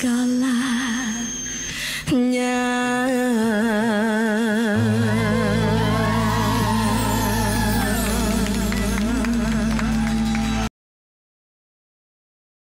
segalanya